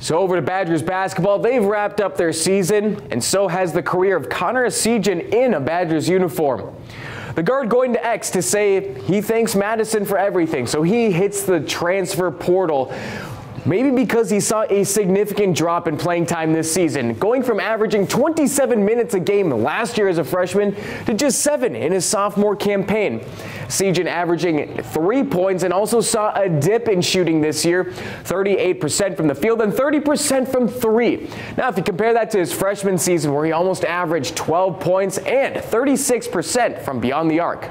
So over to Badgers basketball, they've wrapped up their season, and so has the career of Connor Essegian in a Badgers uniform. The guard going to X to say he thanks Madison for everything, so he hits the transfer portal Maybe because he saw a significant drop in playing time this season, going from averaging 27 minutes a game last year as a freshman to just seven in his sophomore campaign. Essegian averaging three points and also saw a dip in shooting this year, 38% from the field and 30% from three. Now, if you compare that to his freshman season where he almost averaged 12 points and 36% from beyond the arc.